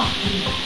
stop me.